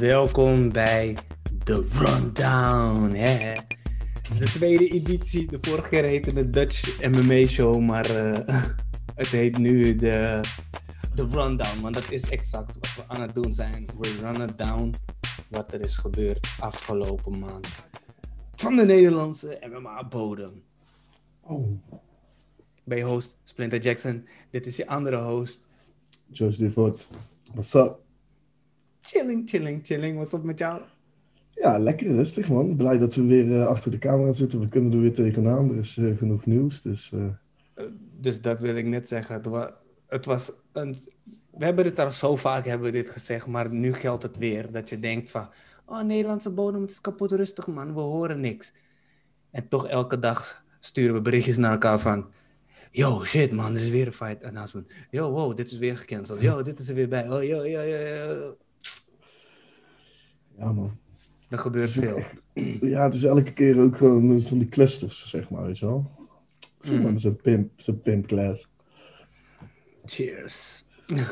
Welkom bij The Rundown. Hè? De tweede editie. De vorige keer heette het Dutch MMA Show, maar uh, het heet nu de, de Rundown. Want dat is exact wat we aan het doen zijn. We runnen down wat er is gebeurd afgelopen maand. Van de Nederlandse MMA-bodem. Oh. Bij je host Splinter Jackson. Dit is je andere host. Josh DeVoort. What's up? Chilling, chilling, chilling. What's up met jou? Ja, lekker rustig man. Blij dat we weer uh, achter de camera zitten. We kunnen er weer tegenaan. Er is uh, genoeg nieuws. Dus, uh... dus dat wil ik net zeggen. Het was, het was een... We hebben dit al zo vaak hebben we dit gezegd, maar nu geldt het weer. Dat je denkt van, oh Nederlandse bodem, het is kapot rustig man, we horen niks. En toch elke dag sturen we berichtjes naar elkaar van, yo shit man, dit is weer een fight announcement. Yo, wow, dit is weer gecanceld. Yo, dit is er weer bij. Oh, yo, yo, yo, yo. Ja man. Er gebeurt veel. Ja, het is elke keer ook gewoon van die clusters, zeg maar, weet je wel. Zeg maar, mm. zo'n pimp, zo'n pimp class. Cheers.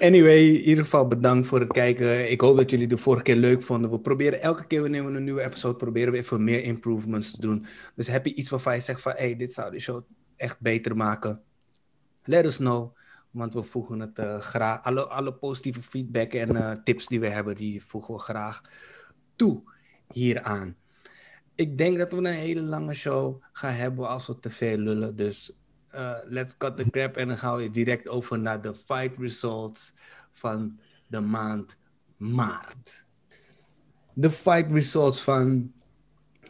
Anyway, in ieder geval bedankt voor het kijken. Ik hoop dat jullie de vorige keer leuk vonden. We proberen elke keer wanneer we een nieuwe episode proberen we even meer improvements te doen. Dus heb je iets waarvan je zegt van, hey, dit zou de show echt beter maken? Let us know, want we voegen het uh, graag. Alle, alle positieve feedback en uh, tips die we hebben, die voegen we graag toe hieraan. Ik denk dat we een hele lange show gaan hebben als we te veel lullen. Dus uh, let's cut the crap en dan gaan we direct over naar de fight results van de maand maart. De fight results van,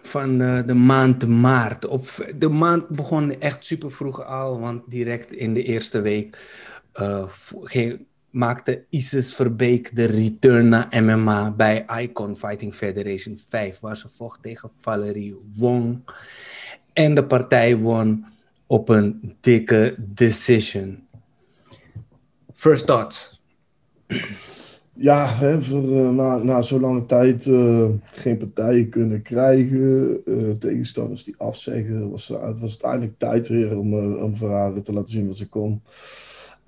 van de maand maart. Op, de maand begon echt super vroeg al, want direct in de eerste week uh, ging, maakte Isis Verbeek de return naar MMA bij Icon Fighting Federation 5, waar ze vocht tegen Valerie Wong. En de partij won op een dikke decision. First thoughts. Ja, hè, voor, uh, na, na zo'n lange tijd uh, geen partijen kunnen krijgen, uh, tegenstanders die afzeggen, was, het uiteindelijk tijd weer om, om voor haar te laten zien wat ze kon.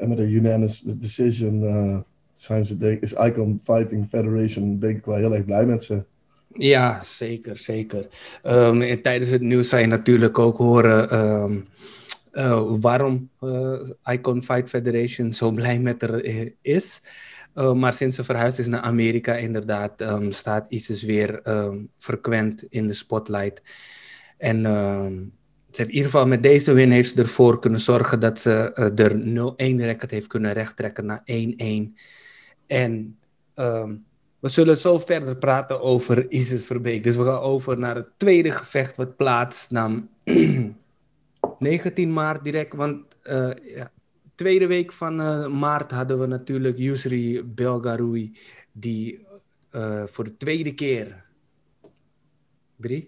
En met een unanimous decision zijn ze, is Icon Fighting Federation denk ik wel heel erg blij met ze. Ja, zeker, zeker. Um, en tijdens het nieuws zou je natuurlijk ook horen um, uh, waarom uh, Icon Fight Federation zo blij met haar is. Uh, maar sinds ze verhuisd is naar Amerika, inderdaad, um, staat Isis weer frequent in de spotlight. En in ieder geval met deze win heeft ze ervoor kunnen zorgen dat ze uh, er 0-1 record heeft kunnen rechttrekken naar 1-1. En we zullen zo verder praten over Isis Verbeek. Dus we gaan over naar het tweede gevecht wat plaatsnam 19 maart direct, want uh, ja, tweede week van uh, maart hadden we natuurlijk Yusri Belgaroui, die voor de tweede keer... Drie?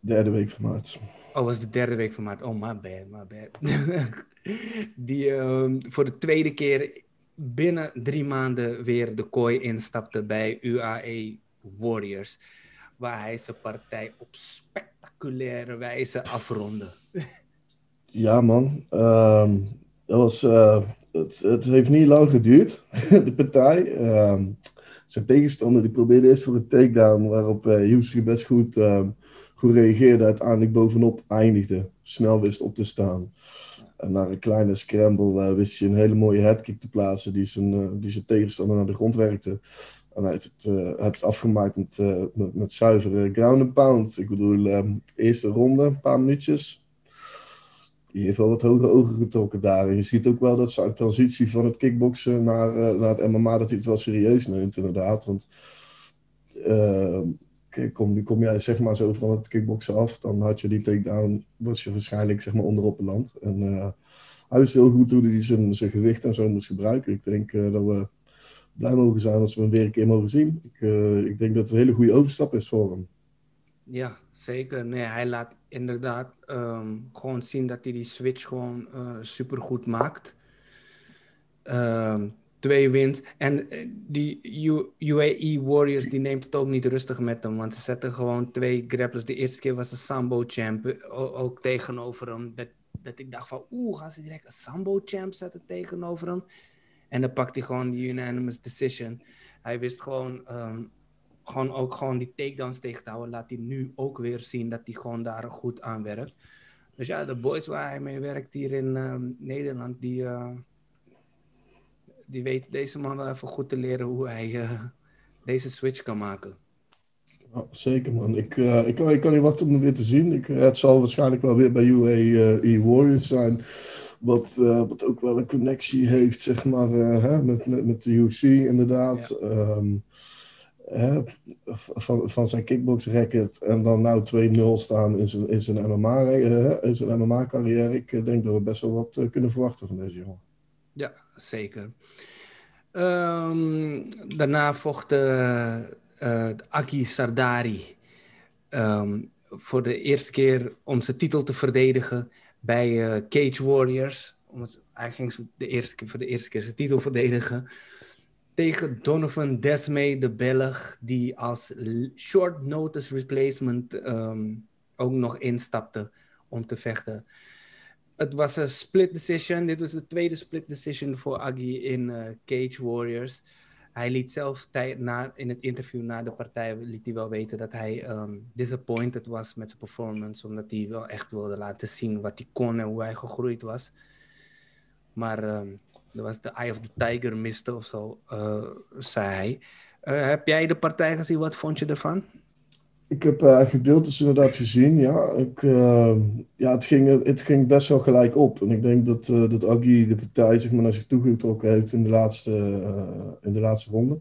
Derde week van maart. Oh, was de derde week van maart. Oh, my bad, my bad. die um, voor de tweede keer binnen drie maanden weer de kooi instapte bij UAE Warriors. Waar hij zijn partij op spectaculaire wijze afronde. Ja, man. Uh, dat was, uh, het, het, heeft niet lang geduurd, de partij. Uh, zijn tegenstander die probeerde eerst voor een takedown, waarop uh, Houston best goed, ehm, goed reageerde. Uiteindelijk bovenop eindigde. Snel wist op te staan. En na een kleine scramble eh, wist hij een hele mooie headkick te plaatsen, die zijn, die zijn tegenstander naar de grond werkte. En hij heeft het, het afgemaakt met, met, met zuivere ground and pound. Ik bedoel, ehm, eerste ronde, een paar minuutjes die heeft wel wat hoge ogen getrokken daar. En je ziet ook wel dat zijn transitie van het kickboksen naar, naar het MMA, dat hij het wel serieus neemt inderdaad. Want kom, kom jij zeg maar zo van het kickboksen af, dan had je die takedown, was je waarschijnlijk zeg maar onderop land. En uh, hij wist heel goed hoe hij zijn, zijn gewicht en zo moest gebruiken. Ik denk dat we blij mogen zijn als we hem weer een keer mogen zien. Ik, ik denk dat het een hele goede overstap is voor hem. Ja, zeker. Nee, hij laat inderdaad um, gewoon zien dat hij die switch gewoon super goed maakt. Um, twee wins. En uh, die UAE Warriors, die neemt het ook niet rustig met hem. Want ze zetten gewoon twee grapplers. De eerste keer was een Sambo champ ook tegenover hem. Dat, dat ik dacht van, oeh, gaan ze direct een Sambo champ zetten tegenover hem? En dan pakt hij gewoon die unanimous decision. Hij wist gewoon, ehm, gewoon ook gewoon die takedowns tegen te houden. Laat hij nu ook weer zien dat hij gewoon daar goed aan werkt. Dus ja, de boys waar hij mee werkt hier in ehm, Nederland, die, uh, die weten deze man wel even goed te leren hoe hij uh, deze switch kan maken. zeker man. Ik, uh, ik, kan, ik kan niet wachten om hem weer te zien. Ik, het zal waarschijnlijk wel weer bij UAE Warriors zijn. Wat, wat ook wel een connectie heeft, zeg maar, hè, met, met, met de UFC inderdaad. Ja. Um, van, van zijn kickbox racket en dan nou 2-0 staan in zijn, in zijn MMA, in zijn MMA-carrière. Ik denk dat we best wel wat kunnen verwachten van deze jongen. Ja, zeker. Um, daarna vocht uh, Aki Sardari um, voor de eerste keer om zijn titel te verdedigen bij Cage Warriors. Om het, hij ging de eerste keer, voor de eerste keer zijn titel verdedigen tegen Donovan Desmay, de Belg, die als short notice replacement um, ook nog instapte om te vechten. Het was een split decision. Dit was de tweede split decision voor Aggie in uh, Cage Warriors. Hij liet zelf tijd na, in het interview na de partij liet hij wel weten dat hij um, disappointed was met zijn performance. Omdat hij wel echt wilde laten zien wat hij kon en hoe hij gegroeid was. Maar um, was de Eye of the Tiger miste of zo, uh, zei hij. Uh, heb jij de partij gezien? Wat vond je ervan? Ik heb uh, gedeeltes inderdaad gezien, ja. Ik, ja het, ging, het ging best wel gelijk op. En ik denk dat, dat Aggie de partij zeg maar, naar zich toegetrokken heeft in de laatste, in de laatste ronde.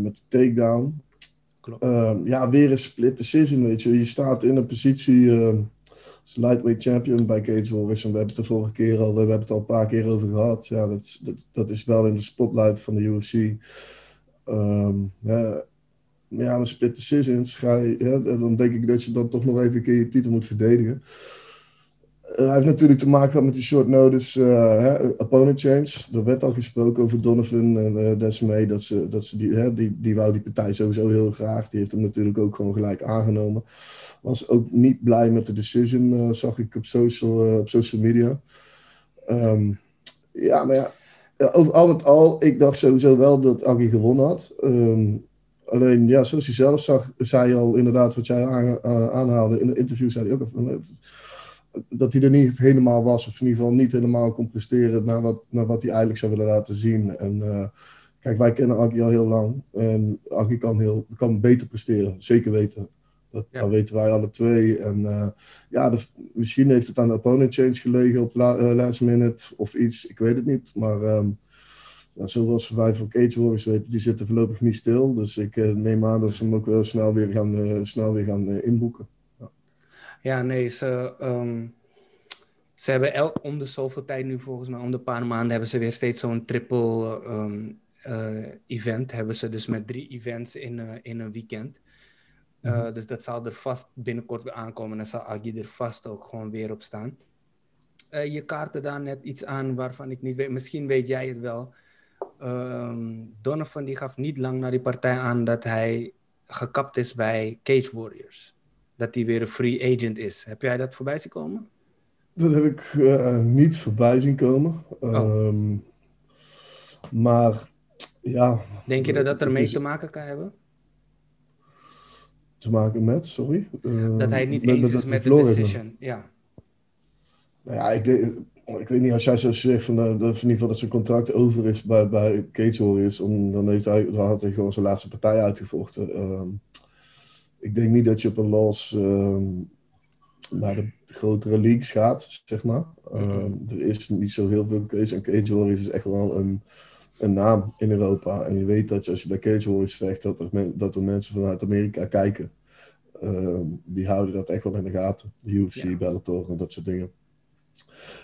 met de takedown. Klopt. ja, weer een split decision, weet je. Je staat in een positie is lightweight champion bij Cage Warriors. En we hebben het de vorige keer al, we hebben het al een paar keer over gehad. Ja, dat, dat, dat is wel in de spotlight van de UFC. Um, ja, ja, een split decisions ga je, dan denk ik dat je dan toch nog even een keer je titel moet verdedigen. Uh, hij heeft natuurlijk te maken met die short notice uh, opponent change. Er werd al gesproken over Donovan en uh, Desmee. Dat ze, dat ze die, hè, die, die wou die partij sowieso heel graag. Die heeft hem natuurlijk ook gewoon gelijk aangenomen was ook niet blij met de decision, zag ik op social, op social media. Um, ja, maar ja, ja, al met al, ik dacht sowieso wel dat Aggie gewonnen had. Um, alleen, ja, zoals hij zelf zag, zei al inderdaad wat jij aan, uh, aanhaalde. In het interview zei hij ook even, dat hij er niet helemaal was, of in ieder geval niet helemaal kon presteren naar wat, naar wat hij eigenlijk zou willen laten zien. En kijk, wij kennen Aggie al heel lang en Aggie kan, heel, kan beter presteren, zeker weten. Dat, ja. weten wij alle twee. En uh, ja, de, misschien heeft het aan de opponent change gelegen op la, uh, last minute of iets. Ik weet het niet. Maar um, ja, zoals voor Cage Warriors weten, die zitten voorlopig niet stil. Dus ik uh, neem aan dat ze hem ook wel snel weer gaan, snel weer gaan inboeken. Ja. ja, nee, ze, um, ze hebben elk, om de zoveel tijd nu volgens mij, om de paar maanden, hebben ze weer steeds zo'n triple um, event. Hebben ze dus met drie events in, in een weekend. Uh, dus dat zal er vast binnenkort weer aankomen. En dan zal Agi er vast ook gewoon weer op staan. Je kaartte daar net iets aan waarvan ik niet weet. Misschien weet jij het wel. Um, Donovan die gaf niet lang na die partij aan dat hij gekapt is bij Cage Warriors. Dat hij weer een free agent is. Heb jij dat voorbij zien komen? Dat heb ik uh, niet voorbij zien komen. Oh. Um, maar ja. Denk je dat dat ermee is... te maken kan hebben? te maken met, sorry. Uh, dat hij niet met, eens met, is met de decision, ja. Nou ja, ik, ik weet niet, als jij zo zegt van, uh, dat in ieder geval dat zijn contract over is bij, bij Cage Warriors, dan, dan, heeft hij, dan had hij gewoon zijn laatste partij uitgevochten. Um, ik denk niet dat je op een los um, naar de grotere leagues gaat, zeg maar. Um, er is niet zo heel veel keuze en Cage Warriors is echt wel een, een naam in Europa. En je weet dat je, als je bij Cage Warriors vecht, dat er, men, dat er mensen vanuit Amerika kijken. Ehm, die houden dat echt wel in de gaten. De UFC, ja. Bellator en dat soort dingen.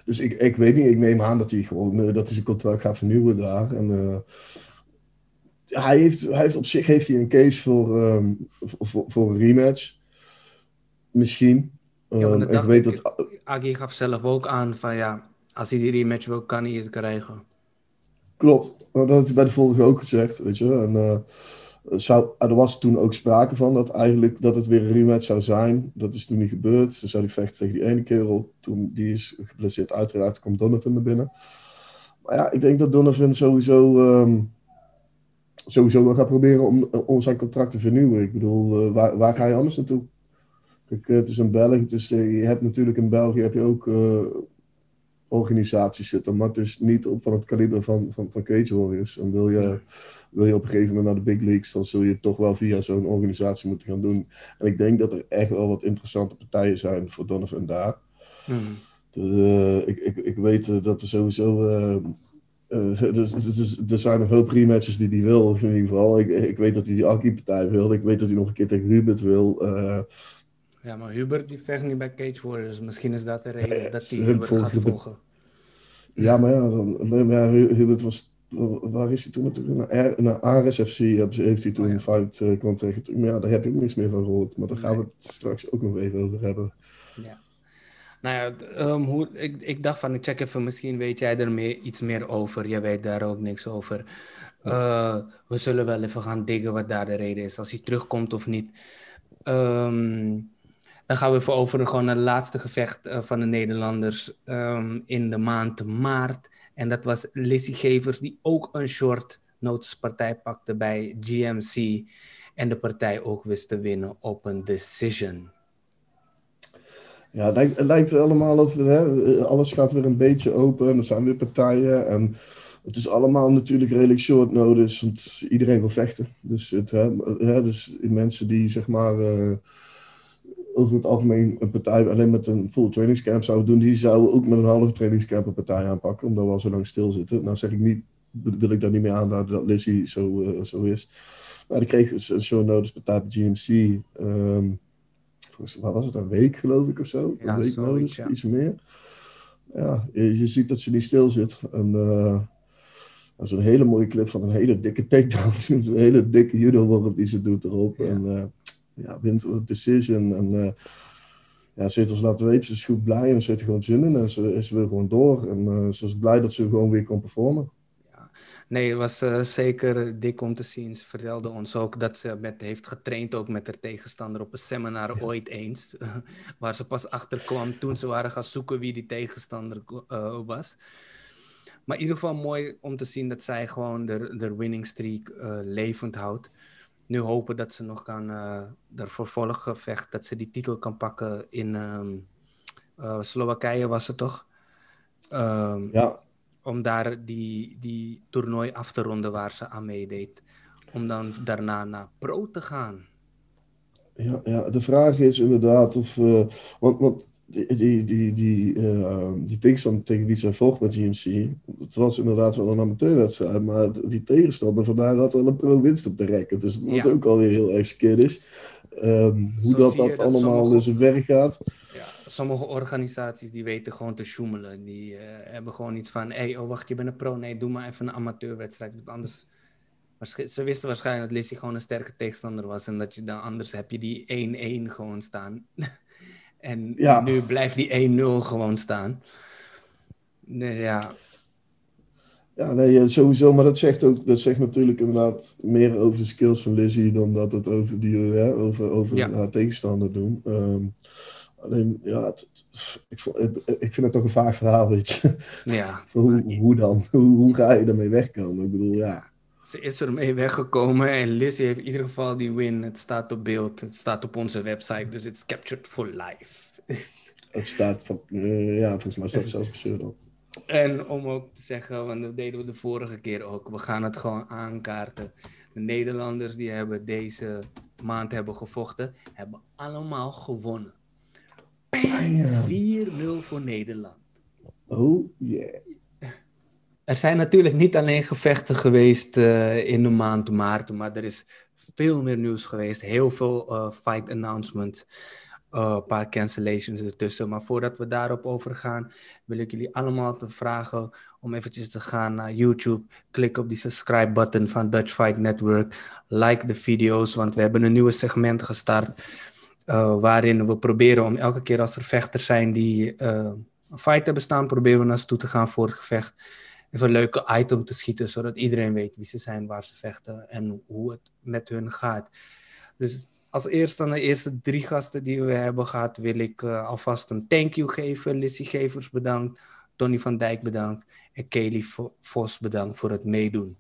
Dus ik, ik weet niet, ik neem aan dat hij gewoon uh, dat hij zijn contract gaat vernieuwen daar. En, uh, hij, heeft, hij heeft op zich heeft hij een case voor, um, voor, voor, een rematch. Misschien. Ja, um, ik weet ik, dat. Agi gaf zelf ook aan van ja, als hij die rematch wil, kan hij het krijgen. Klopt, dat had hij bij de vorige ook gezegd, weet je. En, uh, zou, er was toen ook sprake van dat, eigenlijk, dat het weer een rematch zou zijn. Dat is toen niet gebeurd. Ze zou die vechten tegen die ene kerel. Toen die is geblesseerd uiteraard, kwam Donovan naar binnen. Maar ja, ik denk dat Donovan sowieso, ehm, sowieso wel gaat proberen om, om zijn contract te vernieuwen. Ik bedoel, uh, waar, waar ga je anders naartoe? Het is een België, het is, je hebt natuurlijk in België heb je ook organisaties zitten, maar het is niet op van het kaliber van, van, van Cage Warriors. En wil je, wil je op een gegeven moment naar de big leagues, dan zul je toch wel via zo'n organisatie moeten gaan doen. En ik denk dat er echt wel wat interessante partijen zijn voor Donovan daar. Hmm. Dus, uh, ik, ik, ik weet uh, dat er sowieso. Uh, dus, er zijn nog veel rematches die hij wil, in ieder geval. Ik, ik weet dat hij die Aki-partij wil. Ik weet dat hij nog een keer tegen Hubert wil. Ja, maar Hubert die vecht niet bij Cage Warriors. Dus misschien is dat de reden dat hij Hubert gaat volgen. Ja, maar ja, ja, Hubert was... Waar is hij toen natuurlijk? Naar, naar ARSFC heeft hij toen een fight uh, kwam tegen. Maar ja, daar heb ook niks meer van gehoord. Maar daar gaan we het straks ook nog even over hebben. Ja. Nou ja, um, hoe, ik, ik dacht van, ik check even, misschien weet jij er meer, iets meer over. Jij weet daar ook niks over. Uh, we zullen wel even gaan diggen wat daar de reden is. Als hij terugkomt of niet. Um, dan gaan we even over gewoon het laatste gevecht uh, van de Nederlanders um, in de maand maart. En dat was Lissy Gevers, die ook een short notice partij pakte bij GMC. En de partij ook wist te winnen op een decision. Ja, het lijkt, lijkt allemaal of alles gaat weer een beetje open. Er zijn weer partijen. En het is allemaal natuurlijk redelijk short notice. Want iedereen wil vechten. Dus, het, hè, dus mensen die zeg maar. Uh, over het algemeen een partij alleen met een full trainingscamp zouden doen, die zouden ook met een halve trainingscamp een partij aanpakken, omdat we al zo lang stilzitten. Nou zeg ik niet, wil ik daar niet meer aanduiden dat Lizzie zo, uh, zo is. Maar ik kreeg een show notice partij bij GMC. Um, ehm, wat was het, een week geloof ik of zo? Ja, een week nodig, ja. iets meer. Ja, je, je, ziet dat ze niet stil zit. En, uh, dat is een hele mooie clip van een hele dikke takedown. een hele dikke judo die ze doet erop. Ja. En, uh, ja, wint de decision. En uh, ja, ze heeft ons laten weten, ze is goed blij en ze heeft er gewoon zin in. En ze, ze wil gewoon door. En uh, ze is blij dat ze gewoon weer kon performen. Ja. Nee, het was uh, zeker dik om te zien. Ze vertelde ons ook dat ze met, heeft getraind ook met haar tegenstander op een seminar ja. ooit eens. waar ze pas achter kwam toen ze waren gaan zoeken wie die tegenstander was. Maar in ieder geval mooi om te zien dat zij gewoon de, de winning streak levend houdt nu hopen dat ze nog kan uh, er vervolggevecht, dat ze die titel kan pakken in um, uh, Slowakije was het toch? Um, ja. Om daar die, die toernooi af te ronden waar ze aan meedeed. Om dan daarna naar pro te gaan. Ja, ja de vraag is inderdaad of. Uh, want, want die, die, die, die, uh, die tegenstander tegen zij vocht met GMC, het was inderdaad wel een amateurwedstrijd, maar die tegenstander vandaag had wel een pro-winst op de rekken. Dus het wordt ja. ook alweer heel erg skiddish. Um, hoe dat, dat, dat allemaal sommige, in zijn werk gaat. Ja, sommige organisaties die weten gewoon te sjoemelen. Die uh, hebben gewoon iets van, hé, hey, oh wacht, je bent een pro. Nee, doe maar even een amateurwedstrijd. Want anders, ze wisten waarschijnlijk dat Lissy gewoon een sterke tegenstander was. En dat je dan anders heb je die 1-1 gewoon staan. En ja. nu blijft die 1-0 gewoon staan. Dus ja. Ja, nee, sowieso. Maar dat zegt ook, dat zegt natuurlijk inderdaad meer over de skills van Lizzie dan dat het over, die, over, over ja. haar tegenstander doen. Um, alleen, ja, het, ik, ik vind het toch een vaag verhaal, weet je. Ja. hoe, hoe dan? Hoe, hoe ga je ermee wegkomen? Ik bedoel, ja. Ze is ermee weggekomen en Lizzie heeft in ieder geval die win. Het staat op beeld, het staat op onze website, dus it's captured for life. Het staat van, uh, ja, volgens mij staat het zelfs pseudo. En om ook te zeggen, want dat deden we de vorige keer ook, we gaan het gewoon aankaarten. De Nederlanders die hebben deze maand hebben gevochten, hebben allemaal gewonnen. 4-0 voor Nederland. Oh yeah. Er zijn natuurlijk niet alleen gevechten geweest uh, in de maand maart, maar er is veel meer nieuws geweest. Heel veel uh, fight announcements, een paar cancellations ertussen. Maar voordat we daarop overgaan, wil ik jullie allemaal te vragen om eventjes te gaan naar YouTube. Klik op die subscribe button van Dutch Fight Network. Like de video's, want we hebben een nieuwe segment gestart. waarin we proberen om elke keer als er vechters zijn die een fight hebben staan, proberen we naar ze toe te gaan voor het gevecht even een leuke item te schieten, zodat iedereen weet wie ze zijn, waar ze vechten en hoe het met hun gaat. Dus als eerste aan de eerste drie gasten die we hebben gehad, wil ik uh, alvast een thank you geven. Lissy Gevers bedankt, Tony van Dijk bedankt En Kelly Vos bedankt voor het meedoen.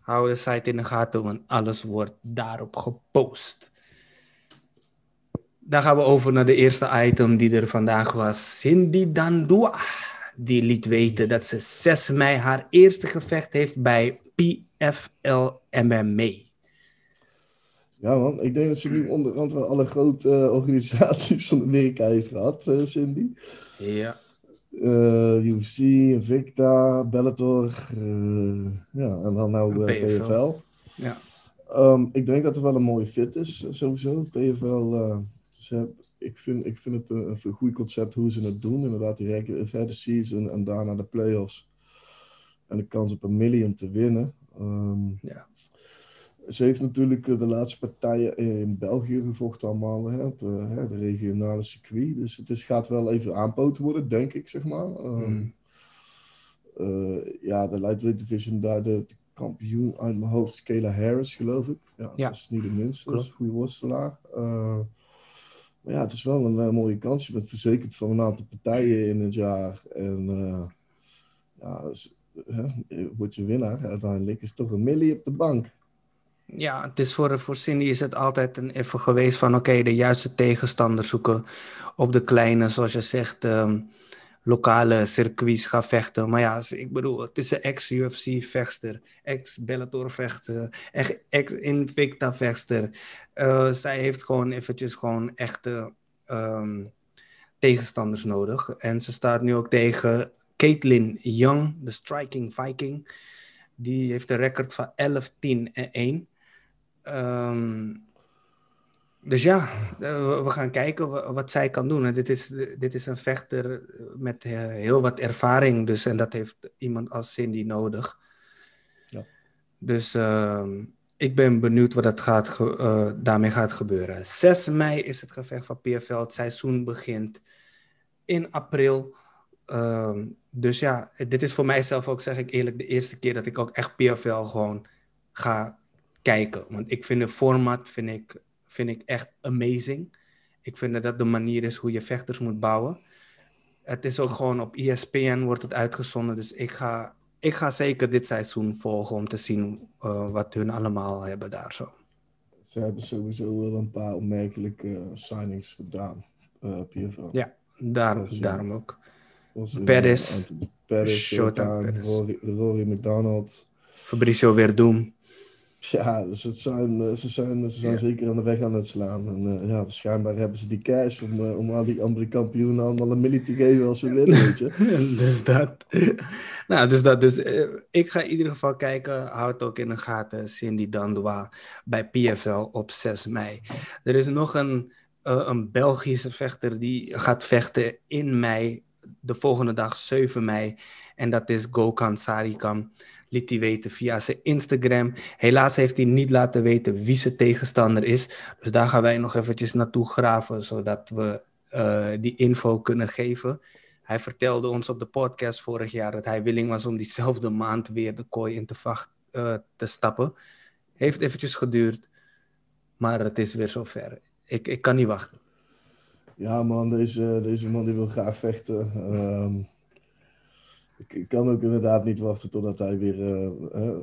Hou de site in de gaten, want alles wordt daarop gepost. Dan gaan we over naar de eerste item die er vandaag was. Cindy Dandua. Die liet weten dat ze 6 mei haar eerste gevecht heeft bij PFL MMA. Ja man, ik denk dat ze nu onder andere alle grote uh, organisaties van Amerika heeft gehad, uh, Cindy. Ja. Uh, eh, UFC, Invicta, Bellator, ja, en dan nou PFL. PFL. Ja. Um, ik denk dat er wel een mooie fit is, sowieso. PFL, ze, ik, vind, ik vind het een, een goed concept hoe ze het doen. Inderdaad, die regular season en daarna de playoffs. En de kans op een million te winnen. Um, ja ze heeft natuurlijk eh, de laatste partijen in België gevochten allemaal, hè, op uh, de regionale circuit. Dus het is, gaat wel even aanpoten worden, denk ik, zeg maar. Um, uh, ja, de lightweight division, daar de, de, kampioen uit mijn hoofd, Kayla Harris, geloof ik. Ja, ja. dat is niet de minste, dat is een goede worstelaar. Maar ja, het is wel een, mooie kans. Je bent verzekerd van een aantal partijen in het jaar. En ja, dus, word je winnaar uiteindelijk, is toch een millie op de bank ja, het is voor, voor Cindy is het altijd een even geweest van oké, de juiste tegenstander zoeken op de kleine, zoals je zegt, um, lokale circuits gaan vechten. Maar ja, ik bedoel, het is een ex-UFC-vechter, ex-Bellator-vechter, ex-Invicta-vechter. Uh, zij heeft gewoon eventjes gewoon echte um, tegenstanders nodig. En ze staat nu ook tegen Caitlin Young, de Striking Viking. Die heeft een record van 11, 10 en 1. Um, dus ja, eh, we gaan kijken wat zij kan doen. En dit, is, dit is een vechter met eh, heel wat ervaring. Dus, en dat heeft iemand als Cindy nodig. Ja. Dus uh, ik ben benieuwd wat dat gaat uh, daarmee gaat gebeuren. 6 mei is het gevecht van PFL. Het seizoen begint in april. Uh, dus ja, dit is voor mijzelf ook, zeg ik eerlijk, de eerste keer dat ik ook echt PFL gewoon ga kijken. Want ik vind de format vind ik, vind ik echt amazing. Ik vind dat dat de manier is hoe je vechters moet bouwen. Het is ook gewoon op ESPN wordt het uitgezonden. Dus ik ga, ik ga zeker dit seizoen volgen om te zien uh, wat hun allemaal hebben daar zo. Ze hebben sowieso wel een paar opmerkelijke signings gedaan. Uh, Ja, daar, daarom ook. Pettis, Showtime, Rory, Rory McDonald. Fabricio Verdum. Ja, dus het zijn, eh, ze zijn, ze zijn zeker aan de weg aan het slaan. En uh, ja, schijnbaar hebben ze die cash om, uh, om al die andere kampioenen allemaal een milli te geven als ze willen, weet je. dus dat. nou, dus dat. Dus ik ga in ieder geval kijken, houd ook in de gaten, Cindy Dandois bij PFL op 6 mei. Er is nog een, een Belgische vechter die gaat vechten in mei, de volgende dag 7 mei. En dat is Gokhan Sarikam liet hij weten via zijn Instagram. Helaas heeft hij niet laten weten wie zijn tegenstander is. Dus daar gaan wij nog eventjes naartoe graven, zodat we uh, die info kunnen geven. Hij vertelde ons op de podcast vorig jaar dat hij willing was om diezelfde maand weer de kooi in te, vacht, uh, te stappen. Heeft eventjes geduurd, maar het is weer zover. Ik, ik kan niet wachten. Ja man, deze, deze man die wil graag vechten. Um ik kan ook inderdaad niet wachten totdat hij weer. Uh,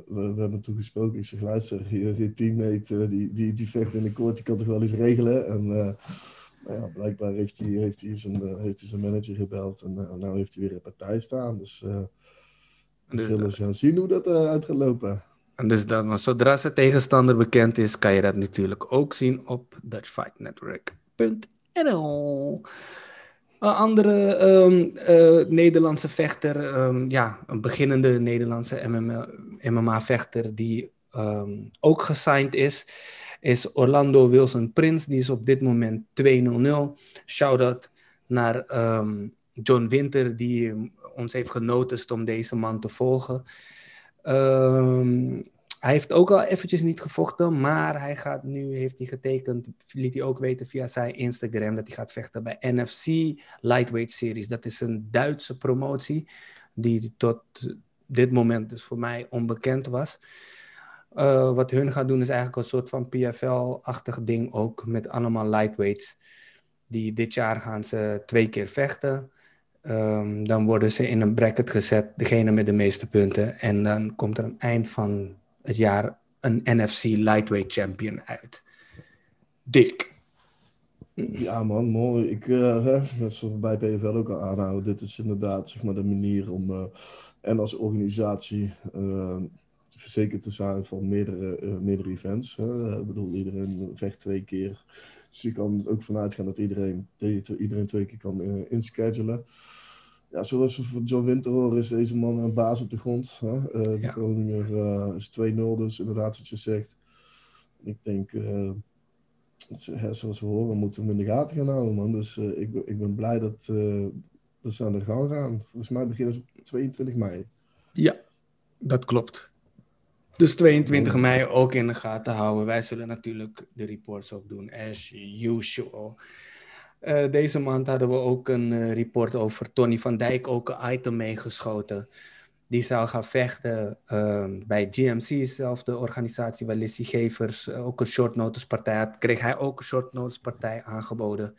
we, we, hebben toen gesproken. Ik zeg: luister, je, je teammate uh, die, die, die vecht in de koord, die kan toch wel eens regelen. En uh, nou ja, blijkbaar heeft hij, heeft, hij zijn, heeft hij zijn manager gebeld. En nu heeft hij weer een partij staan. Dus we dus zullen gaan zien hoe dat uit gaat lopen. En dus dat, maar zodra zijn tegenstander bekend is, kan je dat natuurlijk ook zien op DutchFightNetwork.nl. Een andere um, uh, Nederlandse vechter, um, ja, een beginnende Nederlandse MMA-vechter die um, ook gesigned is, is Orlando Wilson Prins. Die is op dit moment 2-0-0. Shout-out naar John Winter, die ons heeft genoten om deze man te volgen. Hij heeft ook al eventjes niet gevochten, maar hij gaat nu, heeft hij getekend, liet hij ook weten via zijn Instagram dat hij gaat vechten bij NFC Lightweight Series. Dat is een Duitse promotie die tot dit moment dus voor mij onbekend was. Uh, wat hun gaat doen is eigenlijk een soort van PFL-achtig ding ook met allemaal lightweights. Die dit jaar gaan ze twee keer vechten. Ehm, dan worden ze in een bracket gezet, degene met de meeste punten. En dan komt er het eind van het jaar een NFC Lightweight Champion uit. Dik. Ja man, mooi. Ik, uh, hè, bij PFL ook al aanhouden, dit is inderdaad zeg maar, de manier om, uh, en als organisatie, uh, verzekerd te zijn van meerdere, meerdere events. Hè. Bedoel, iedereen vecht twee keer. Dus je kan er ook vanuit gaan dat iedereen, iedereen twee keer kan inschedulen. Ja, zoals we van John Winter horen, is deze man een baas op de grond. Hè? de ja. Groninger is 2-0, dus inderdaad wat je zegt. Ik denk zoals we horen, moeten we hem in de gaten gaan houden, man. Dus ik, ik ben blij dat, dat ze aan de gang gaan. Volgens mij beginnen ze op 22 mei. Ja, dat klopt. Dus 22 mei ook in de gaten houden. Wij zullen natuurlijk de reports ook doen, as usual. Uh, deze maand hadden we ook een report over Tony van Dijk, ook een item meegeschoten die zou gaan vechten ehm, bij GMC, zelf de organisatie waar Gevers uh, ook een short notice partij had, kreeg hij ook een short notice partij aangeboden.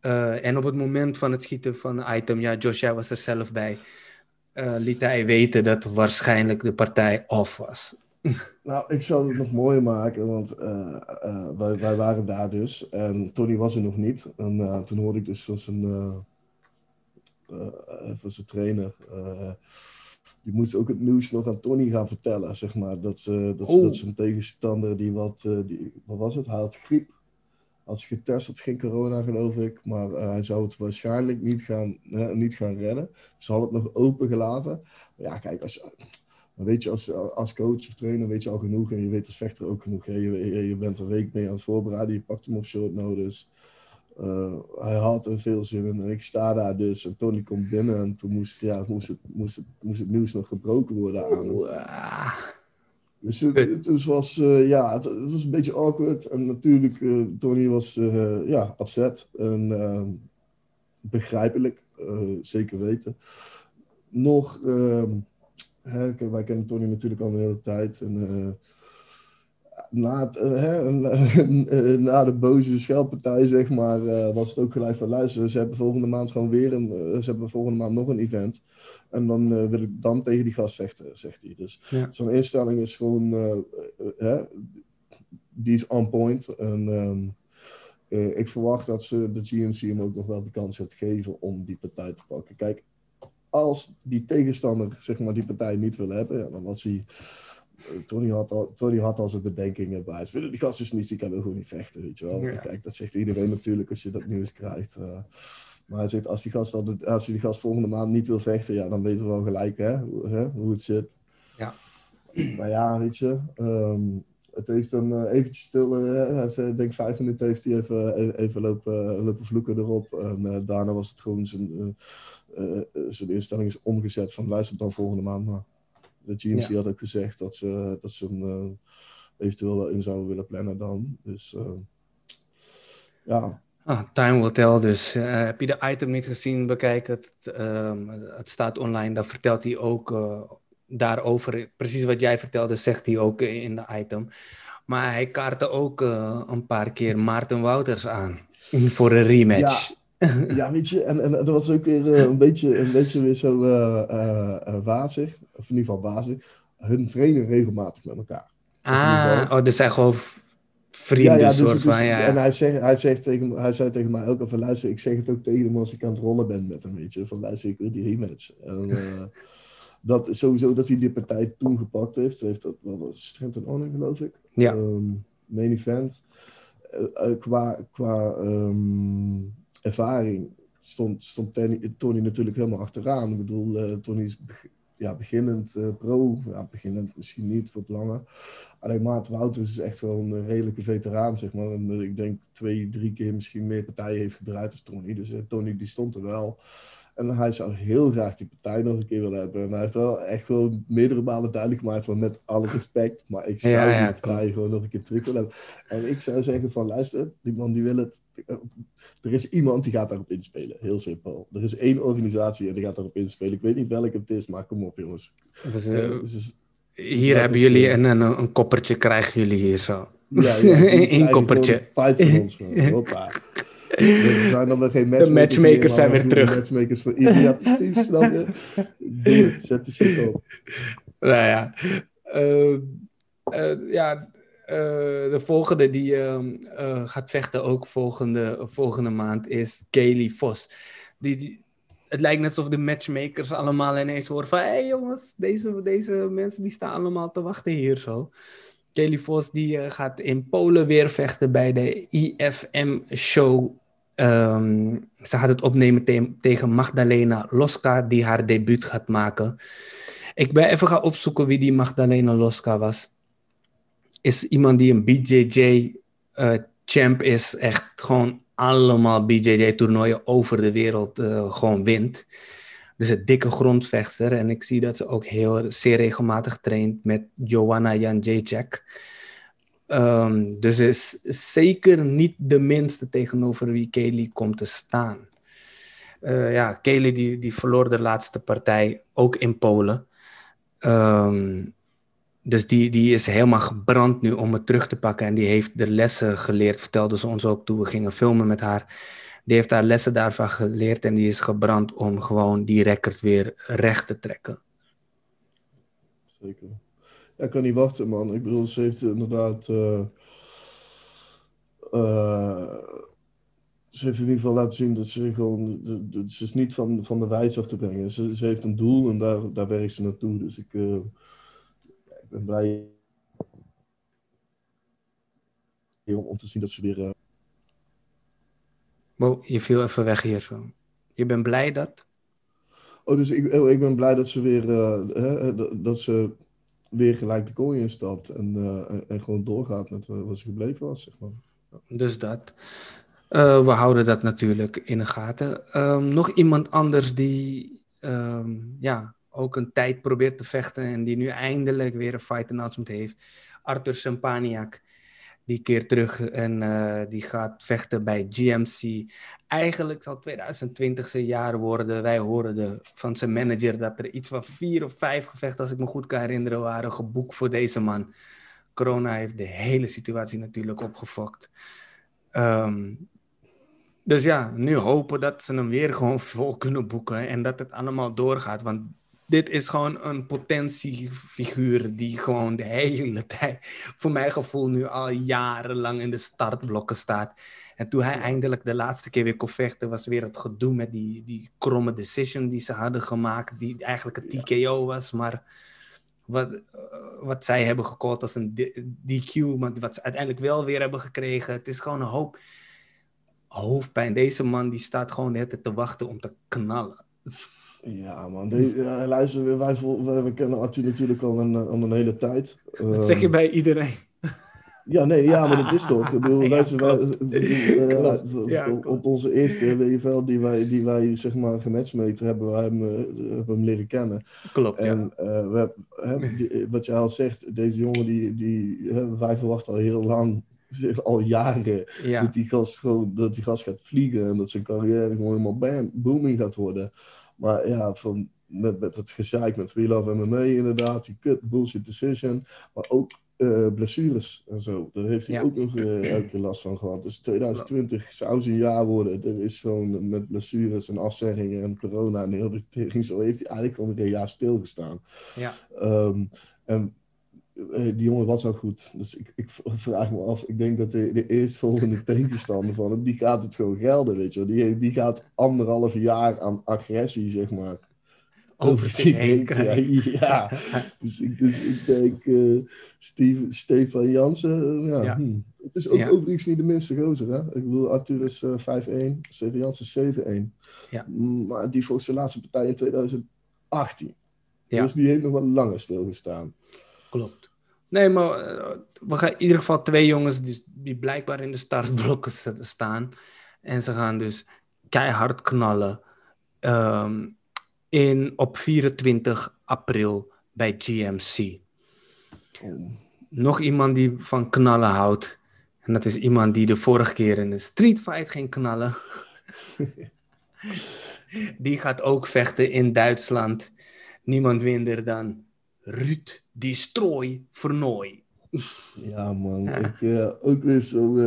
Uh, en op het moment van het schieten van de item, ja, Josh, jij was er zelf bij, uh, liet hij weten dat waarschijnlijk de partij off was. Nou, ik zal het nog mooier maken, want wij, wij, waren daar dus en Tony was er nog niet. En toen hoorde ik dus van zijn, van zijn trainer die moest ook het nieuws nog aan Tony gaan vertellen, zeg maar. Dat, dat, oh. dat zijn tegenstander, die wat, die, wat was het? Hij had griep. Als getest had geen corona, geloof ik. Maar hij zou het waarschijnlijk niet gaan, niet gaan redden. Ze hadden het nog open gelaten. Maar ja, kijk, als, dan weet je als, als coach of trainer weet je al genoeg. En je weet als vechter ook genoeg. Hè? Je, je, je bent een week mee aan het voorbereiden. Je pakt hem op short notice. Uh, hij had er veel zin in en ik sta daar dus en Tony komt binnen en toen moest, ja, moest, het, moest, het, moest het nieuws nog gebroken worden aan hem. Dus het, het, was, uh, ja, het, het, was een beetje awkward en natuurlijk, uh, Tony was ja, upset en begrijpelijk, zeker weten. Nog, hè, wij kennen Tony natuurlijk al een hele tijd en na, het, uh, hè, na de boze schelpartij, zeg maar, uh, was het ook gelijk van luisteren. Ze hebben volgende maand gewoon weer een, ze hebben volgende maand nog een event. En dan wil ik dan tegen die gast vechten, zegt hij. Dus ja. zo'n instelling is gewoon, die is on point. En um, ik verwacht dat ze de GMC hem ook nog wel de kans gaat geven om die partij te pakken. Kijk, als die tegenstander, zeg maar, die partij niet wil hebben, ja, dan was hij Tony had, al, Tony had al zijn bedenkingen bij. Ze willen die gast is niet, die kan gewoon niet vechten, weet je wel. Ja. Kijk, dat zegt iedereen natuurlijk als je dat nieuws krijgt. Uh, maar hij zegt, als die, gast al, als die gast volgende maand niet wil vechten, ja, dan weten we wel gelijk hè, hoe, hè, hoe het zit. Ja. Maar ja, weet je, um, het heeft dan uh, eventjes stil, uh, hij heeft, denk vijf minuten heeft hij even, even lopen, lopen vloeken erop. En daarna was het gewoon zijn, zijn instelling is omgezet van luister dan volgende maand maar. De GMC ja. had ook gezegd dat ze, dat ze hem eventueel wel in zouden willen plannen dan. Dus ja. Ah, time will tell dus. Uh, heb je de item niet gezien? Bekijk het. Um, het staat online. Daar vertelt hij ook daarover. Precies wat jij vertelde, zegt hij ook in de item. Maar hij kaartte ook een paar keer Maarten Wouters aan voor een rematch. Ja. ja, weet je, en, en dat was ook weer een, beetje, een beetje weer zo uh, wazig of in ieder geval basis, hun trainen regelmatig met elkaar. Ah, oh, dus zijn gewoon vrienden, ja, ja, dus, soort van, ja. En hij, zegt, hij, zegt tegen, hij zei tegen mij ook al van, luister, ik zeg het ook tegen hem als ik aan het rollen ben met hem, weet je, van luister, ik wil die rematch. En, dat sowieso dat hij die partij toen gepakt heeft, heeft dat, wel was Strength and Honor, geloof ik. Ja. Um, main event. Uh, uh, qua qua um, ervaring stond, stond Tony, Tony, natuurlijk helemaal achteraan. Ik bedoel, Tony is ja, beginnend uh, pro. Ja, beginnend misschien niet, wat langer. Alleen Maarten Wouters is echt wel een redelijke veteraan, zeg maar. En, uh, ik denk twee, drie keer misschien meer partijen heeft gedraaid als Tony. Dus uh, Tony die stond er wel. En hij zou heel graag die partij nog een keer willen hebben. En hij heeft wel echt wel meerdere malen duidelijk gemaakt van met alle respect. Maar ik zou ja, ja, die partij gewoon nog een keer terug willen hebben. En ik zou zeggen van luister, die man die wil het. Er is iemand die gaat daarop inspelen. Heel simpel. Er is één organisatie en die gaat daarop inspelen. Ik weet niet welke het is, maar kom op jongens. Dus, uh, dus, hier hebben jullie een, een, een koppertje, krijgen jullie hier zo. Ja, ja Eén koppertje. Fight van ons gewoon. Hoppa. Er zijn dan weer geen De matchmakers zijn weer terug. De matchmakers van ja, precies, snap je? Doe het, zet de shit op. Nou ja. Eh, eh, ja, eh, de volgende die ehm, eh, gaat vechten ook volgende, volgende maand is Kaylee Vos. Die, het lijkt net alsof de matchmakers allemaal ineens horen van... Hé hey jongens, deze, deze mensen die staan allemaal te wachten hier zo. Kaylee Vos die eh, gaat in Polen weer vechten bij de IFM-show. Ehm, ze gaat het opnemen te- tegen Magdalena Loska, die haar debuut gaat maken. Ik ben even gaan opzoeken wie die Magdalena Loska was. Is iemand die een BJJ-champ is. Echt gewoon allemaal BJJ-toernooien over de wereld eh, gewoon wint. Dus een dikke grondvechter. En ik zie dat ze ook heel zeer regelmatig traint met Joanna Janjacek. Ehm dus is zeker niet de minste tegenover wie Kaylee komt te staan. Eh, ja, Kaylee die, die verloor de laatste partij ook in Polen. Ehm, dus die, die is helemaal gebrand nu om het terug te pakken. En die heeft de lessen geleerd, vertelde ze ons ook toen we gingen filmen met haar. Die heeft haar lessen daarvan geleerd en die is gebrand om gewoon die record weer recht te trekken. Zeker. Ja, ik kan niet wachten, man. Ik bedoel, ze heeft inderdaad. eh, eh, ze heeft in ieder geval laten zien dat ze gewoon. Ze is niet van, van de wijs af te brengen. Ze, ze heeft een doel en daar, daar werkt ze naartoe. Dus ik, eh, ben blij om, om te zien dat ze weer. eh, Wow, je viel even weg hier zo. Je bent blij dat? Oh, dus ik, oh, ik ben blij dat ze weer. eh, hè, dat, ze weer gelijk de kooi instapt en, eh, en, gewoon doorgaat met wat ze gebleven was, zeg maar. Dus dat. We houden dat natuurlijk in de gaten. Ehm, nog iemand anders die ehm, ja, ook een tijd probeert te vechten en die nu eindelijk weer een fight announcement heeft. Arthur Sempaniak. Die keert terug en eh, die gaat vechten bij GMC. Eigenlijk zal 2020 zijn jaar worden. Wij horen de, van zijn manager dat er iets van vier of vijf gevechten, als ik me goed kan herinneren, waren geboekt voor deze man. Corona heeft de hele situatie natuurlijk opgefokt. Ehm, dus ja, nu hopen dat ze hem weer gewoon vol kunnen boeken en dat het allemaal doorgaat. Want dit is gewoon een potentiefiguur die gewoon de hele tijd, voor mijn gevoel, nu al jarenlang in de startblokken staat. En toen hij eindelijk de laatste keer weer kon vechten, was weer het gedoe met die, die kromme decision die ze hadden gemaakt, die eigenlijk een TKO was, maar wat, eh, wat zij hebben gecallt als een DQ, maar wat ze uiteindelijk wel weer hebben gekregen. Het is gewoon een hoop hoofdpijn. Deze man die staat gewoon de hele tijd te wachten om te knallen. Ja, man. De, ja, luister, wij, wij, we kennen Arthur natuurlijk al een, al een hele tijd. Dat zeg je Ehm, bij iedereen. Ja, nee, ja, maar dat is toch. Ik bedoel, Ja, wij- eh, op- Ja, onze eerste WFL die wij, die wij zeg maar gematchmade hebben, wij hem, eh, hebben hem leren kennen. Klopt, ja. En eh, we, die- wat je al zegt, deze jongen, die, die, wij verwachten al heel lang, zeg, al jaren, ja. dat, die gast gewoon, dat die gast gaat vliegen en dat zijn carrière gewoon helemaal bam, booming gaat worden. Maar ja, van, met, met het gezeik met We Love MMA inderdaad, die kut bullshit decision, maar ook eh, blessures en zo. Daar heeft hij Ja. ook nog elke keer last van gehad. Dus 2020 zou zijn jaar worden. Er is gewoon met blessures en afzeggingen en corona en heel de tering, zo heeft hij eigenlijk al een jaar stilgestaan. Ja. Ehm, en eh, die jongen was ook goed. Dus ik, ik vraag me af, ik denk dat de, de eerstvolgende tegenstander van hem, die gaat het gewoon gelden, weet je wel. Die, die gaat anderhalf jaar aan agressie, zeg maar. Over zich heen Ja, krijgen. ja. Dus, ik, dus ik denk, eh Steve, Stefan Jansen, eh, ja, Ja. hm. het is ook Ja. overigens niet de minste gozer, hè. Ik bedoel, Arthur is eh 5-1, Stefan Jansen 7-1. Ja. Maar die volgens zijn laatste partij in 2018. Ja. Dus die heeft nog wel langer stilgestaan. Klopt. Nee, maar eh, we gaan in ieder geval twee jongens die, die blijkbaar in de startblokken st- staan. En ze gaan dus keihard knallen ehm, in, op 24 april bij GMC. Oh. Nog iemand die van knallen houdt. En dat is iemand die de vorige keer in een street fight ging knallen. die gaat ook vechten in Duitsland. Niemand minder dan Ruud Destroy Vernooy. Ja, man. Ik, eh, ook weer zo.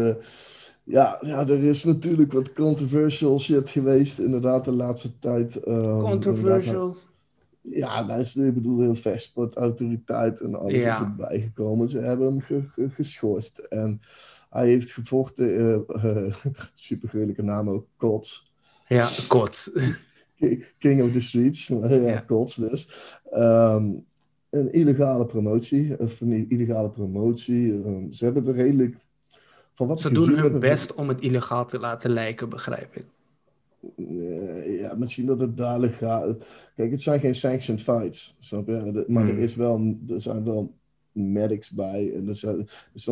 Ja, ja, er is natuurlijk wat controversial shit geweest inderdaad de laatste tijd. Um, Controversial? Ja, daar is, ik bedoel, heel vechtsportautoriteit en alles Ja. is erbij gekomen. Ze hebben hem ge- ge- geschorst. En hij heeft gevochten, super gruwelijke naam ook, Kots. Ja, kot. Ki- King of the Streets, ja, Ja. Kots dus. Ehm, een illegale promotie, of een illegale promotie. Ehm, ze hebben er redelijk, van wat Ze doen hun best om het illegaal te laten lijken, begrijp ik. Ja, misschien dat het dadelijk gaat. Kijk, het zijn geen sanctioned fights. Snap je? Maar Hmm. er, is wel, er zijn wel medics bij. En er zijn?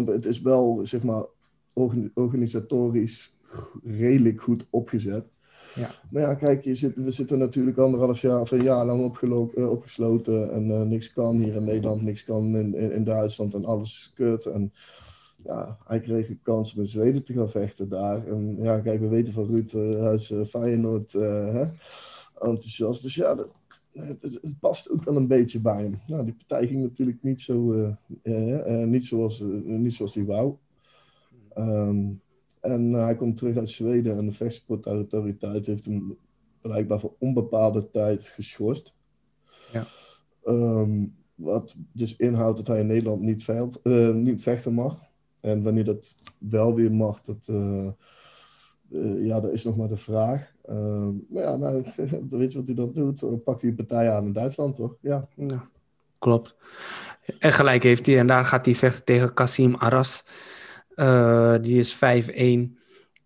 Het is wel, zeg maar, organ- organisatorisch redelijk goed opgezet. Ja. Maar ja, kijk, je zit, we zitten natuurlijk anderhalf jaar of een jaar lang opgelo- eh, opgesloten. En eh, niks kan hier in Nederland, niks kan in, in, Duitsland en alles is kut. En ja, hij kreeg een kans om in Zweden te gaan vechten daar. En ja, kijk, we weten van Ruud, eh, Feyenoord hè, enthousiast. Dus ja, het, past ook wel een beetje bij hem. Nou, die partij ging natuurlijk niet, zo, niet, zoals, niet zoals hij wou. Ehm, en hij komt terug uit Zweden en de vechtsportautoriteit heeft hem blijkbaar voor onbepaalde tijd geschorst. Ja. Ehm, wat dus inhoudt dat hij in Nederland niet, eh, niet vechten mag. En wanneer dat wel weer mag, dat, eh, eh, ja, dat is nog maar de vraag. Ehm, maar ja, nou, weet je wat hij dan doet? Dan pakt hij een partij aan in Duitsland, toch? Ja. Ja, klopt. En gelijk heeft hij. En daar gaat hij vechten tegen Kasim Aras. Eh, die is 5-1.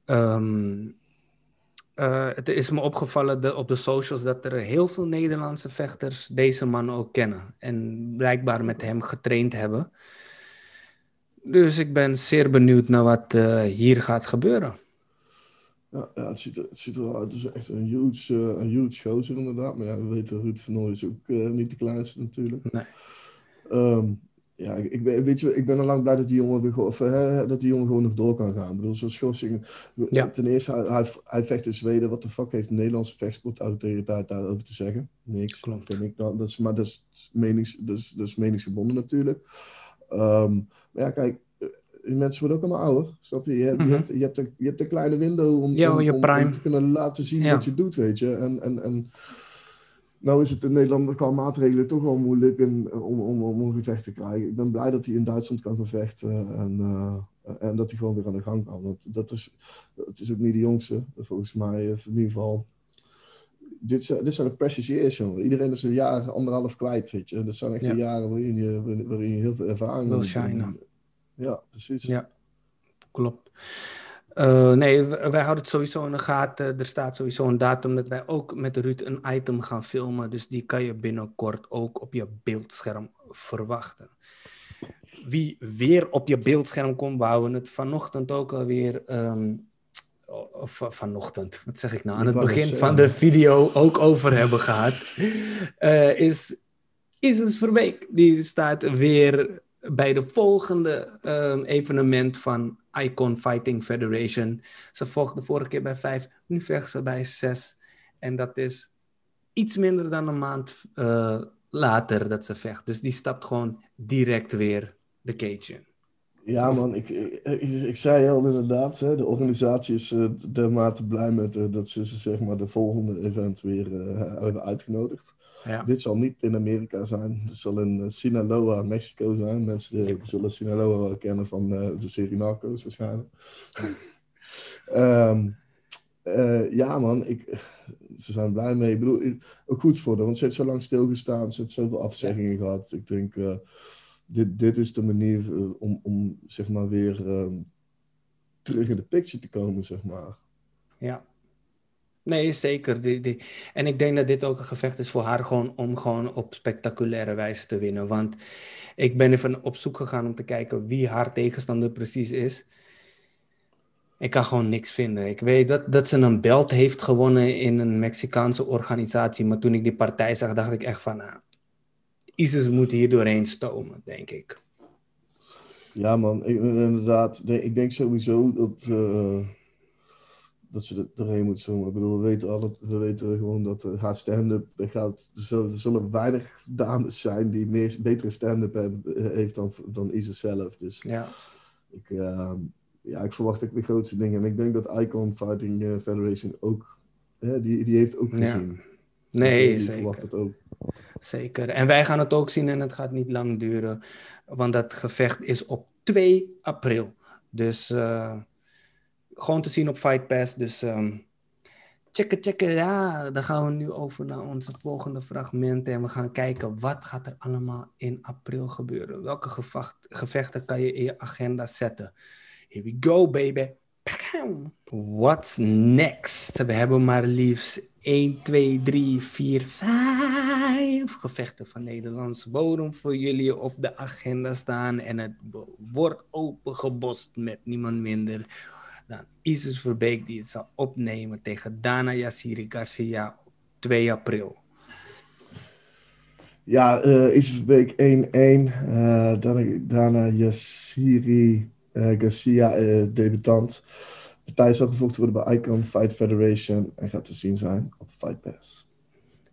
Ehm, eh, het is me opgevallen de, op de socials dat er heel veel Nederlandse vechters deze man ook kennen. En blijkbaar met hem getraind hebben. Dus ik ben zeer benieuwd naar wat eh, hier gaat gebeuren. Ja, ja het, ziet er, het ziet er wel uit. Het is echt een huge, eh, een huge gozer inderdaad. Maar ja, we weten, Ruud van Nooy is ook niet de kleinste natuurlijk. Nee. Ehm, ja, ik, ben, weet je, ik ben al lang blij dat die jongen, weer, gewoon- of, eh, dat die jongen gewoon nog door kan gaan. Ik bedoel, zo'n schorsing. Ja. Ten eerste, hij, hij, hij vecht in Zweden. Wat de fuck heeft de Nederlandse vechtsportautoriteit daarover te zeggen? Niks. Klopt. Vind ik dan. Dat is, maar dat is, menings, dat, is, dat is meningsgebonden natuurlijk. Ehm, maar ja, kijk. eh, Die mensen worden ook allemaal ouder, snap je? Je, hebt- Mhm. je, hebt, je, hebt een, je hebt een kleine window om, om, te kunnen laten zien Ja. wat je doet, weet je. En, en, en nou is het in Nederland qua maatregelen toch wel moeilijk en, om, om, om een gevecht te krijgen. Ik ben blij dat hij in Duitsland kan gaan vechten en, eh, en dat hij gewoon weer aan de gang kan. Want dat is, het is ook niet de jongste, volgens mij. In ieder geval, dit, zijn- dit zijn de precious years, jongen. Iedereen is een jaar, anderhalf kwijt, weet je. Dat zijn echt Ja. de jaren waarin je, waarin je heel veel ervaring Wil moet shinen. doen. Ja, precies. Ja, klopt. Eh, nee, wij houden het sowieso in de gaten. Er staat sowieso een datum dat wij ook met Ruud een item gaan filmen. Dus die kan je binnenkort ook op je beeldscherm verwachten. Wie weer op je beeldscherm komt, we houden het vanochtend ook alweer. ehm of va- vanochtend, wat zeg ik nou? Aan het begin van de video ook over hebben gehad. eh, is Isis Verbeek. Die staat weer bij de volgende ehm, evenement van Icon Fighting Federation. Ze volgde vorige keer bij vijf, nu vecht ze bij zes. En dat is iets minder dan een maand eh, later dat ze vecht. Dus die stapt gewoon direct weer de cage in. Ja, man, ik, ik, ik, ik zei al inderdaad, hè, de organisatie is eh, dermate blij met eh, dat ze ze, zeg maar, de volgende event weer eh, hebben uitgenodigd. Ja, Dit zal niet in Amerika zijn, het zal in eh, Sinaloa, Mexico zijn. Mensen die zullen Sinaloa wel kennen van eh, de serie Narcos waarschijnlijk. Ehm, eh, ja, man, ik, ze zijn blij mee. Ik bedoel, ik- ook goed voor haar, want ze heeft zo lang stilgestaan, ze heeft zoveel afzeggingen gehad. Ik denk, dit, dit is de manier om, om zeg maar weer ehm, terug in de picture te komen, zeg maar. ja. Nee, zeker. Die, die... En ik denk dat dit ook een gevecht is voor haar gewoon om gewoon op spectaculaire wijze te winnen. Want ik ben even op zoek gegaan om te kijken wie haar tegenstander precies is. Ik kan gewoon niks vinden. Ik weet dat, dat ze een belt heeft gewonnen in een Mexicaanse organisatie. Maar toen ik die partij zag, dacht ik echt van... Nou, Isis moet hier doorheen stomen, denk ik. Ja, man, ik, inderdaad. de- ik denk sowieso dat, eh, dat ze er doorheen moet zomen. Ik bedoel, we weten, alle, we weten gewoon dat eh, haar stand-up gaat. Er zullen, er zullen weinig dames zijn die meer, betere stand-up hebben, eh, heeft dan, dan Isis zelf. Dus Ja, ik, eh, ja, ik verwacht ook de grootste dingen. En ik denk dat Icon Fighting eh, Federation ook, die, die heeft ook gezien. Ja. Nee, zeker. verwacht het ook. Zeker. En wij gaan het ook zien en het gaat niet lang duren. Want dat gevecht is op 2 april. Dus uh, gewoon te zien op Fight Pass. Dus um, checken, checken. Ja, dan gaan we nu over naar onze volgende fragmenten. En we gaan kijken wat gaat er allemaal in april gebeuren. Welke gevechten kan je in je agenda zetten? Here we go, baby. What's next? We hebben maar liefst 1, 2, 3, 4, 5 gevechten van Nederlandse bodem voor jullie op de agenda staan. En het wordt opengebost met niemand minder dan Isis Verbeek, die het zal opnemen tegen Dana Yassiri Garcia op 2 april. Ja, uh, Isis Verbeek 1-1. Uh, Dana, Dana Yassiri uh, Garcia, debutant. De partij zal gevoegd worden bij Icon Fight Federation en gaat te zien zijn op Fight Pass.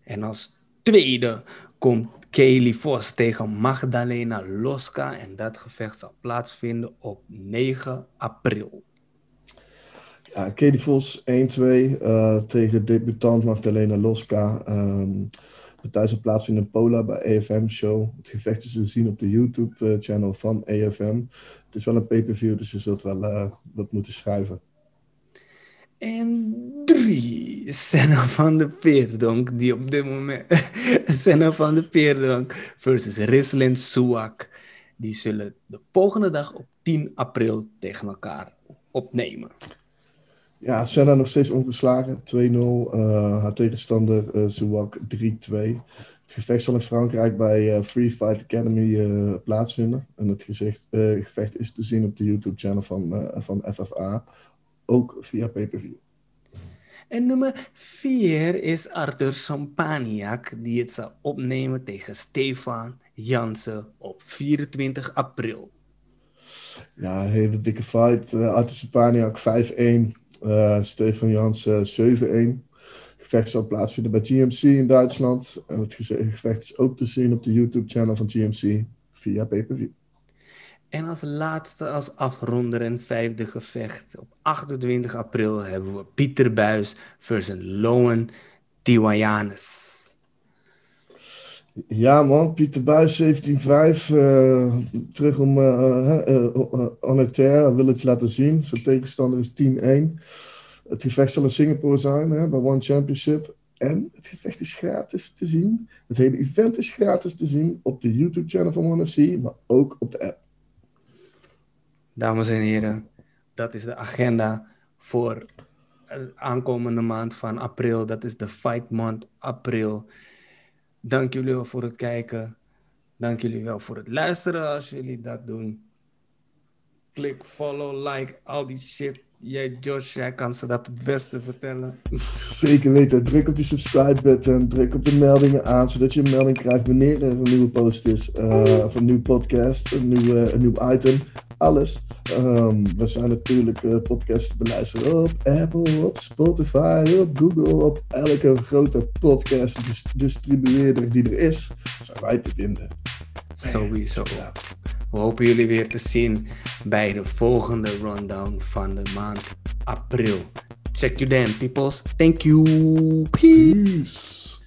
En als tweede komt Kaylee Vos tegen Magdalena Loska en dat gevecht zal plaatsvinden op 9 april. Ja, Kaylee Vos 1-2 uh, tegen debutant Magdalena Loska. Um, de partij zal plaatsvinden in Pola bij EFM Show. Het gevecht is te zien op de YouTube-channel van EFM. Het is wel een pay-per-view, dus je zult wel uh, wat moeten schrijven. En drie, Senna van de Veerdonk, die op dit moment... Senna van de Veerdonk versus Rislin Suak. Die zullen de volgende dag op 10 april tegen elkaar opnemen. Ja, Senna nog steeds ongeslagen, 2-0. Uh, haar tegenstander uh, Suwak 3-2. Het gevecht zal in Frankrijk bij uh, Free Fight Academy plaatsvinden. En het gezicht, gevecht is te zien op de YouTube-channel van, van FFA. Ook via pay-per-view. En nummer 4 is Arthur Sampaniak, die het zal opnemen tegen Stefan Jansen op 24 april. Ja, hele dikke fight. Arthur Sampaniak 5-1. Uh, Stefan Jansen 7-1. Gevecht zal plaatsvinden bij GMC in Duitsland. En het gevecht is ook te zien op de YouTube-channel van GMC via pay-per-view. En als laatste, als afronder en vijfde gevecht op 28 april hebben we Pieter Buis versus Loan Tiwayanes. Ja man, Pieter Buis 17-5, uh, terug om uh, wil het laten zien. Zijn tegenstander is 10-1. Het gevecht zal in Singapore zijn, bij One Championship. En het gevecht is gratis te zien. Het hele event is gratis te zien op de YouTube-channel van One FC, maar ook op de app. Dames en heren, dat is de agenda voor de aankomende maand van april. Dat is de Fight Month april. Dank jullie wel voor het kijken. Dank jullie wel voor het luisteren als jullie dat doen. Klik, follow, like, al die shit. Jij, Josh, jij kan ze dat het beste vertellen. Zeker weten. Druk op die subscribe button. Druk op de meldingen aan, zodat je een melding krijgt wanneer er een nieuwe post is. Uh, of een nieuwe podcast, een nieuw, een nieuw item. Alles. Um, we zijn natuurlijk uh, podcasts beluisteren op Apple, op Spotify, op Google, op elke grote podcast distribueerder die er is. Zijn wij te vinden. Sowieso. Ja. We hopen jullie weer te zien bij de volgende rundown van de maand april. Check you then, peoples. Thank you. Peace. Peace.